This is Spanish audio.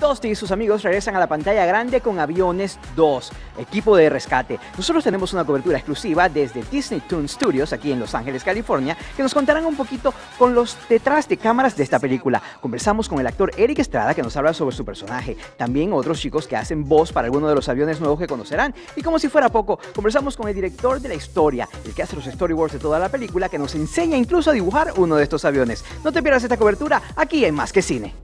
Dusty y sus amigos regresan a la pantalla grande con Aviones 2, equipo de rescate. Nosotros tenemos una cobertura exclusiva desde Disney Toon Studios, aquí en Los Ángeles, California, que nos contarán un poquito con los detrás de cámaras de esta película. Conversamos con el actor Eric Estrada, que nos habla sobre su personaje. También otros chicos que hacen voz para alguno de los aviones nuevos que conocerán. Y como si fuera poco, conversamos con el director de la historia, el que hace los storyboards de toda la película, que nos enseña incluso a dibujar uno de estos aviones. No te pierdas esta cobertura aquí en Más que Cine.